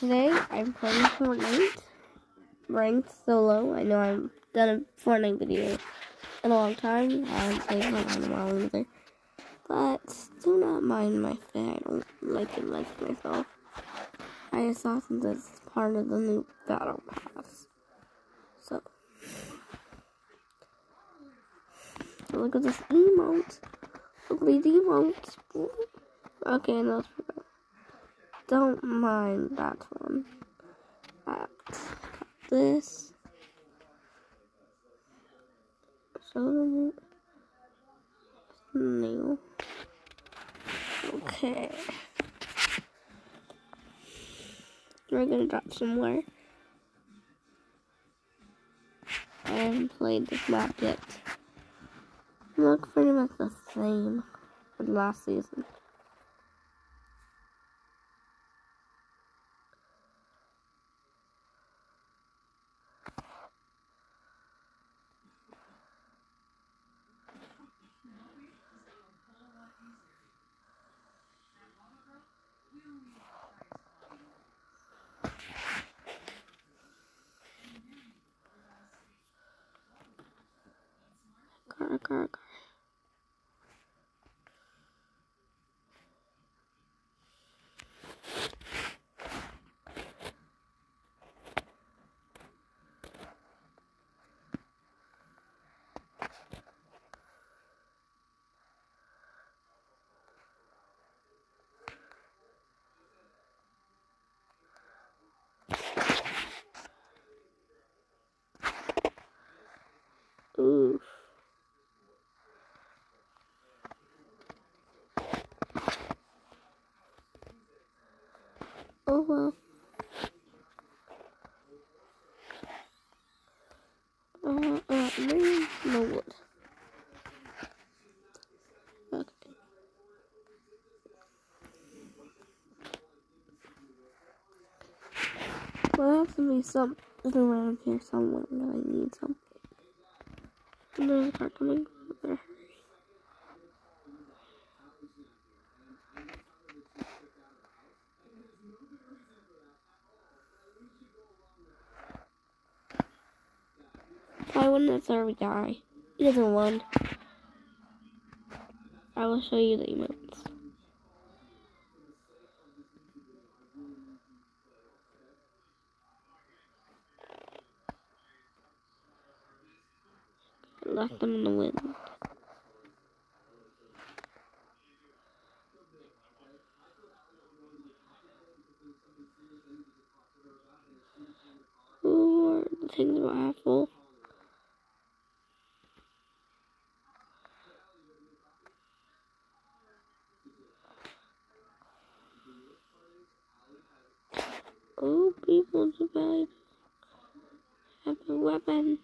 today I'm playing Fortnite ranked solo. I know I've done a Fortnite video in a long time. I haven't played Fortnite in a while either. But do not mind my fit. I don't like it like myself. I just saw since it's part of the new battle pass. So, look at this emote. Look at these emotes. Okay, that's don't mind that one. That. This. So new. Okay. We're gonna drop somewhere. I haven't played this map yet. Look pretty much the same as last season. Car. Oof. Oh well. Uh, uh, maybe no wood. Okay. Well, has to be something around here somewhere that I need something. And there's a car coming. Hurry. Why wouldn't that server die? He doesn't want. I will show you the emotes. Left them in the wind. Ooh, the full. Oh, people survive. Have a weapon.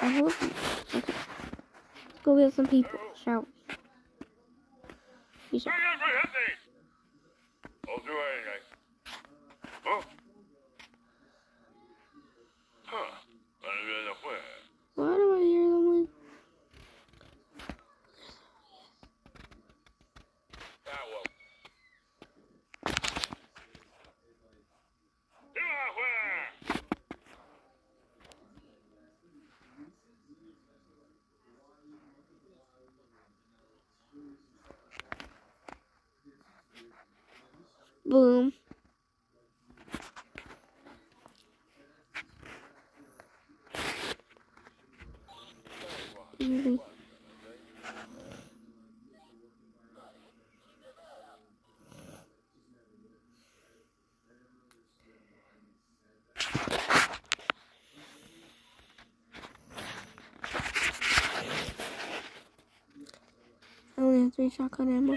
I hope. Okay. Let's go get some people. Shout. You shout. Why do I hear them like? Boom. Easy. I only have three shotgun ammo.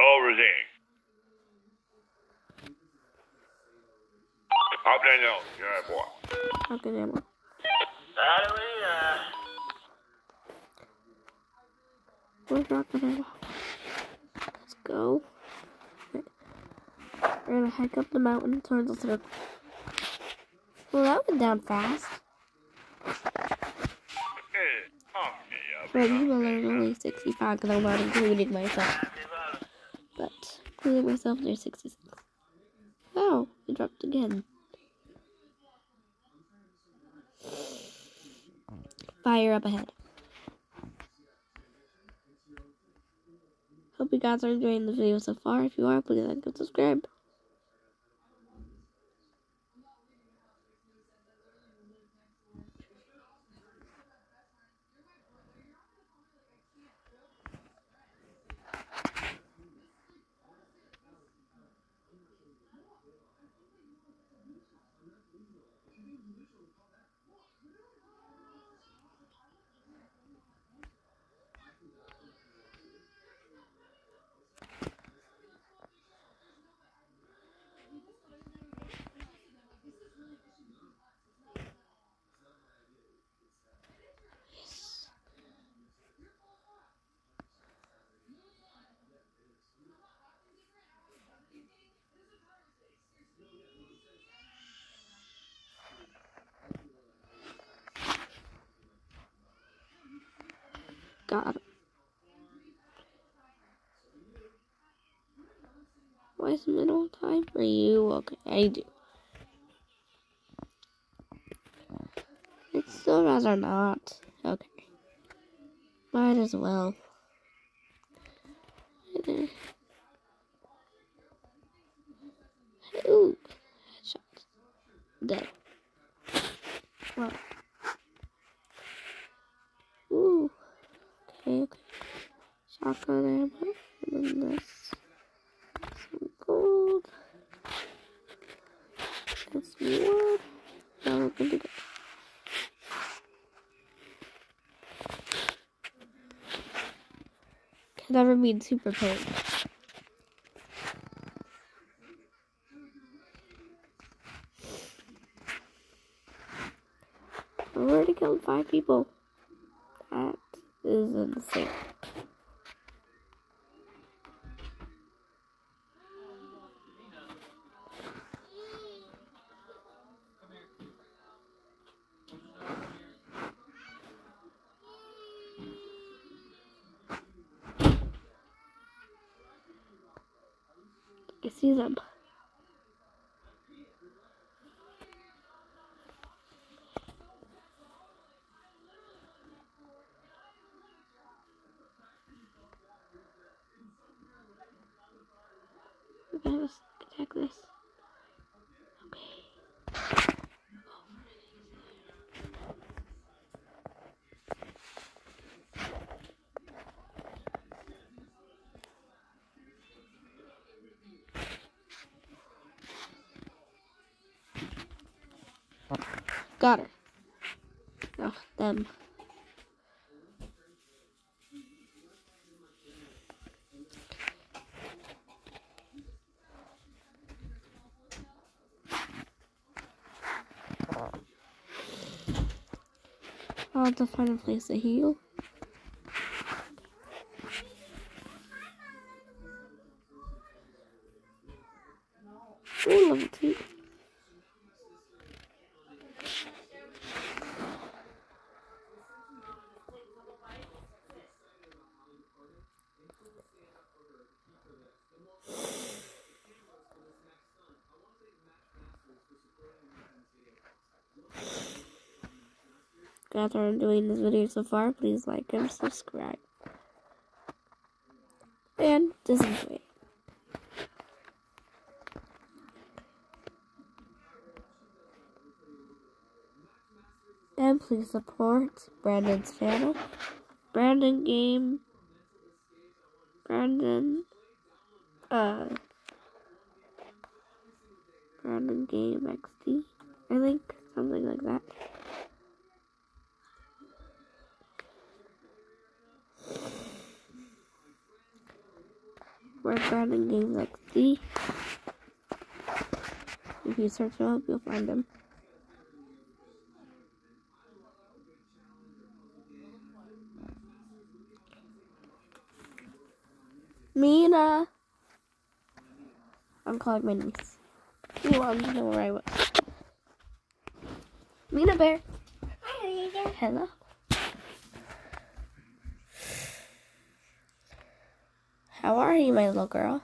Everything. Up there now, yeah, boy. Fucking ammo. Where's rocket ammo? Let's go. We're gonna hike up the mountain towards the circle. Well, that went down fast. For people, there's only 65 because I'm not including myself. Including myself, there's 66. Oh, it dropped again. Fire up ahead. Hope you guys are enjoying the video so far. If you are, please like and subscribe. Got him. Why is middle time for you? Okay, I do. It's still rather not. Okay. Might as well. Right there. Ooh. Headshot. Dead. Well. Ooh. Okay, okay. Shotgun ammo. And then this. Some gold. And some wood. Now we're good to go. Can never be super paid. I already killed five people. That is insane. See them. Got her. Oh, them. I'll have to find a place to heal. Ooh, level two. Guys are doing this video so far, please like and subscribe. And just enjoy it. And please support Brandon's channel. Brandon Game. Brandon. Uh. Brandon Game XD. I think. Something like that. Red Brandon Games XD. If you search them up, you'll find them. Mina. I'm calling my niece. You want to know where I was. Mina Bear. Hello. How are you, my little girl?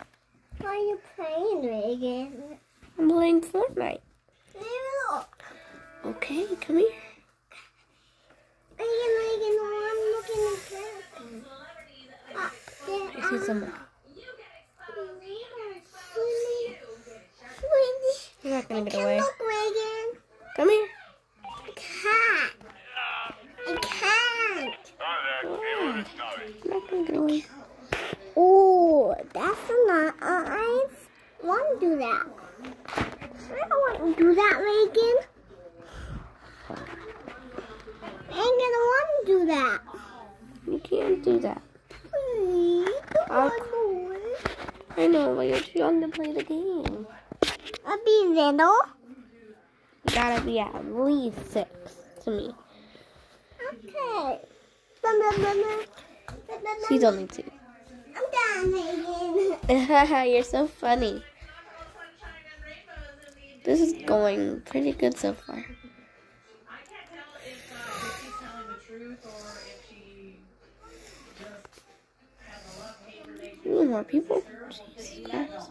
What are you playing, Megan? I'm playing Fortnite. Look. Okay, come here. Megan, Megan, I'm looking at. Uh, there I see someone. Sweetie. Sweetie. You're not gonna get away. look, Megan. Come here. Can't. I can't. Zero to not gonna get away. Oh, that's not. Uh, I want to do that. I don't want to do that, Megan. Megan, I want to do that. You can't do that. Please, come I'll- on. I know, but you're too young to play the game. I'll be little. You gotta be at least six to me. Okay. She's only two. I'm done, Megan. you're so funny. This is going pretty good so far. I can't tell if, uh, she's telling the truth or if she just a love-hate relationship. Ooh, more people? Jesus Christ.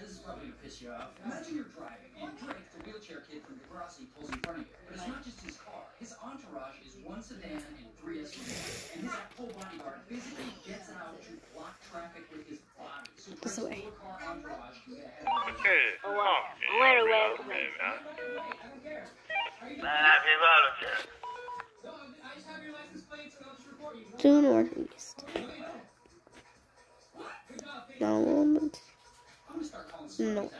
This is probably gonna piss you off. Imagine you're driving and Drake, the wheelchair kid from Degrassi, pulls in front of you. But it's not just his car. His entourage is one sedan and three SUVs. And his full bodyguard physically gets out to block traffic with his body. So This Drake's way. four-car entourage can get ahead of him. Hey, oh, Wait, wait, wait. Happy I just have your license plates and I'll just report you. Due northeast. Good job, baby. Now, moment. I'm gonna start No.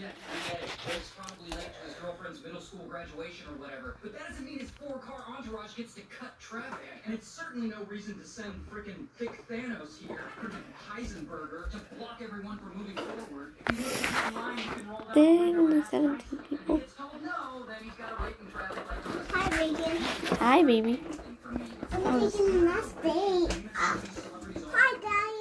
Down on this car. Yeah, I get it. Drake's probably late to his girlfriend's middle school graduation or whatever. But that doesn't mean his four-car entourage gets to cut traffic. And it's certainly no reason to send frickin' thick Thanos here, frickin' Heisenberger, to block everyone from moving forward. If he moves in line, he can roll Dang, window only and ask 17 people. If he gets told no, then he's gotta wait in traffic like the rest of Hi, Megan. Hi, baby. I'm taking a nice day. Uh, hi, Daddy.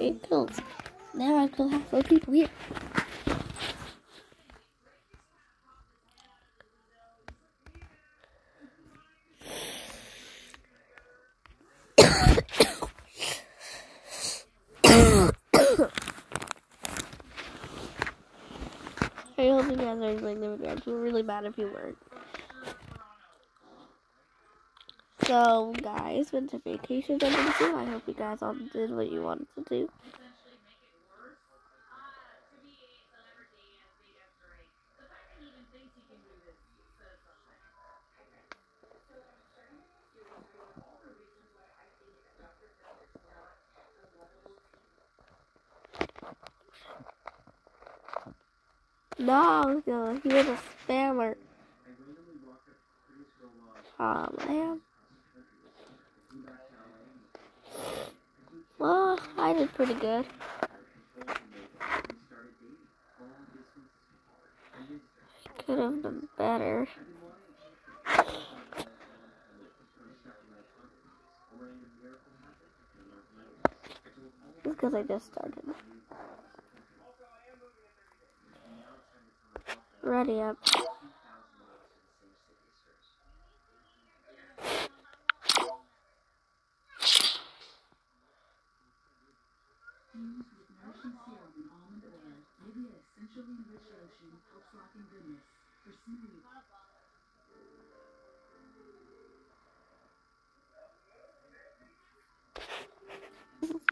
Eight kills. Now I kill half the people here. I hope you guys are enjoying the video. I'd feel really bad if you weren't. So, guys, winter soon. I hope you guys all did what you wanted to do. No, he was a spammer. Oh man. Well, I did pretty good. Could have done better. Because I just started. Ready up.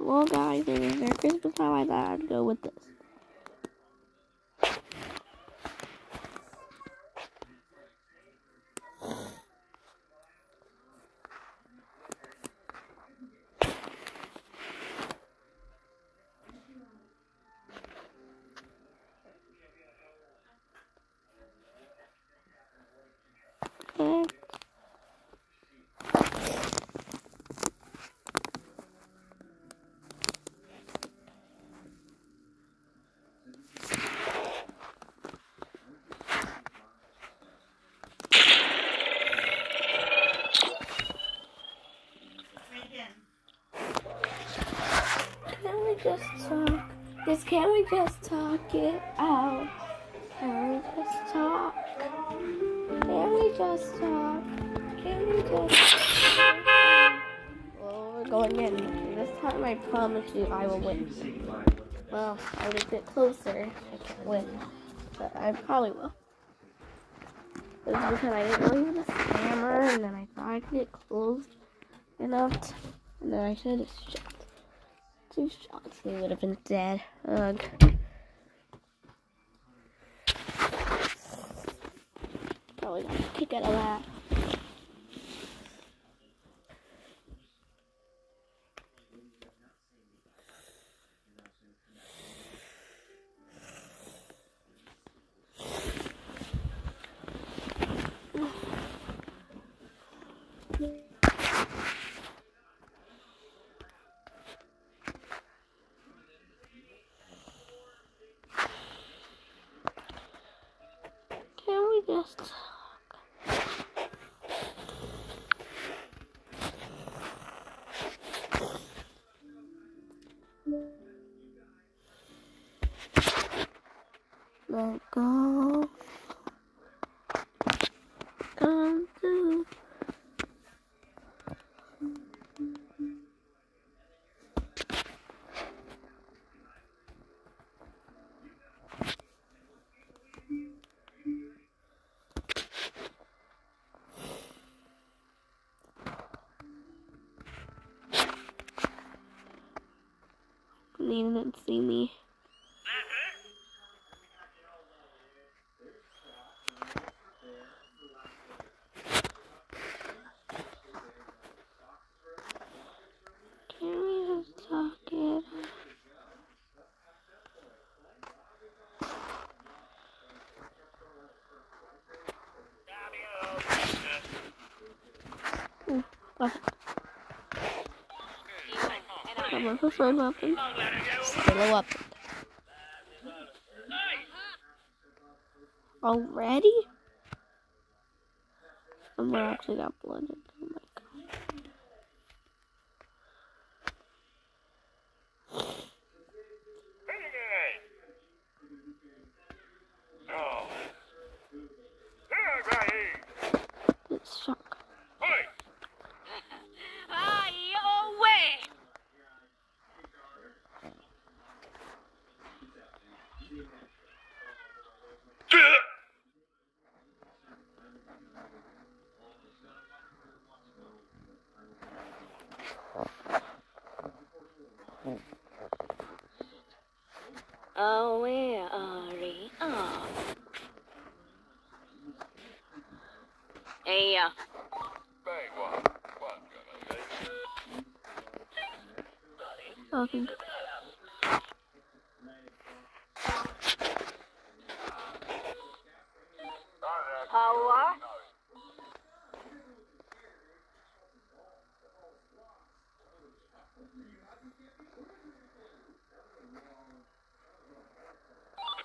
Well, guys, it was Merry Christmas time. I thought I'd go with this. Just talk? Just can't we just talk it out? Can we just talk? Can we just talk? Can we just Well, we're going in. This time I promise you I will win. Well, I would get closer. I can't win. But I probably will. It was because I didn't really want to hammer, and then I thought I could get close enough, and then I should have shot. Two shots, he would have been dead. Ugh. Probably got a kick out of that. Can we They didn't see me. Can we just talk it? Ooh, weapon. Got my preferred weapon. A weapon. Already? We're actually got blooded. Oh my god. Oh. Yeah, right here. It's shock. Hey. Oh, where are we? Oh. Hey, uh, Bang, what? What, gonna be? Talking. power.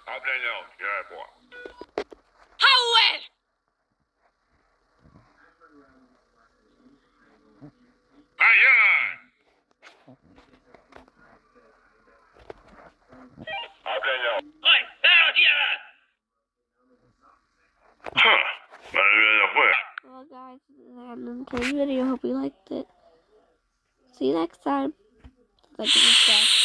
Ableño, yeah, boy. Power! Ayan! Ableño. ¡Ay! ¡Pero, tierra! Huh. Well, guys, this is the end of today's video. Hope you liked it. See you next time. Like and subscribe.